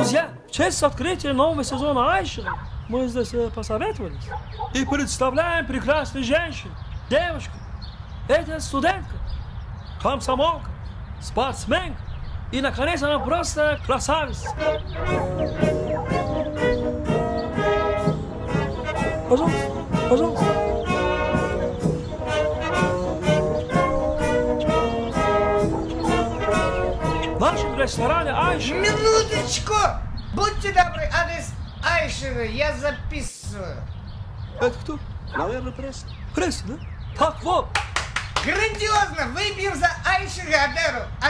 Друзья, в честь открытия нового сезона Айши мы здесь э, посоветовались и представляем прекрасную женщину, девушку. Это студентка, комсомолка, спортсменка и, наконец, она просто красавица. Пожалуйста, пожалуйста. В нашем ресторане Айши Минуточку! Будьте добры, адрес Айшевы, я записываю. Это кто? Наверное, пресс. Пресса, да? Так вот, Грандиозно! Выпьем за Айши Адеру! Адеру